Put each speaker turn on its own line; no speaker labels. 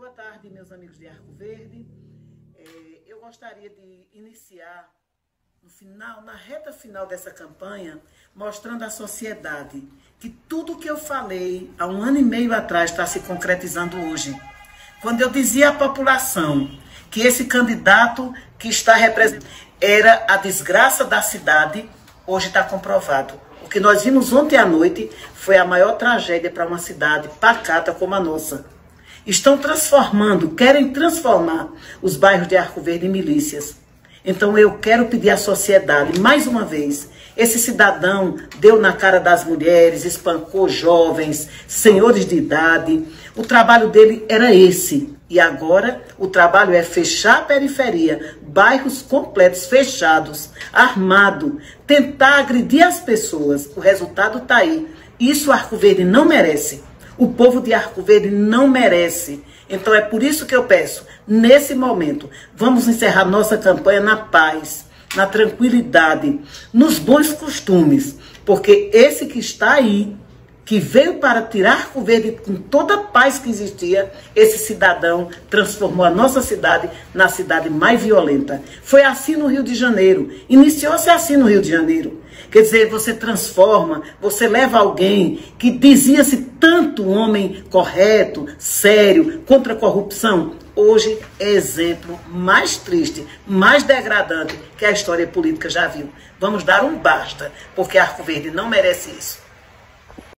Boa tarde, meus amigos de Arco Verde. É, eu gostaria de iniciar no final, na reta final dessa campanha, mostrando à sociedade que tudo que eu falei há um ano e meio atrás está se concretizando hoje. Quando eu dizia à população que esse candidato que está representando era a desgraça da cidade, hoje está comprovado. O que nós vimos ontem à noite foi a maior tragédia para uma cidade pacata como a nossa estão transformando, querem transformar os bairros de Arco Verde em milícias. Então eu quero pedir à sociedade, mais uma vez, esse cidadão deu na cara das mulheres, espancou jovens, senhores de idade. O trabalho dele era esse. E agora o trabalho é fechar a periferia, bairros completos fechados, armado, tentar agredir as pessoas. O resultado está aí. Isso Arco Verde não merece. O povo de Arco Verde não merece. Então é por isso que eu peço, nesse momento, vamos encerrar nossa campanha na paz, na tranquilidade, nos bons costumes, porque esse que está aí, que veio para tirar Arco Verde com toda a paz que existia, esse cidadão transformou a nossa cidade na cidade mais violenta. Foi assim no Rio de Janeiro. Iniciou-se assim no Rio de Janeiro. Quer dizer, você transforma, você leva alguém que dizia-se tanto homem correto, sério, contra a corrupção. Hoje é exemplo mais triste, mais degradante que a história política já viu. Vamos dar um basta, porque Arco Verde não merece isso.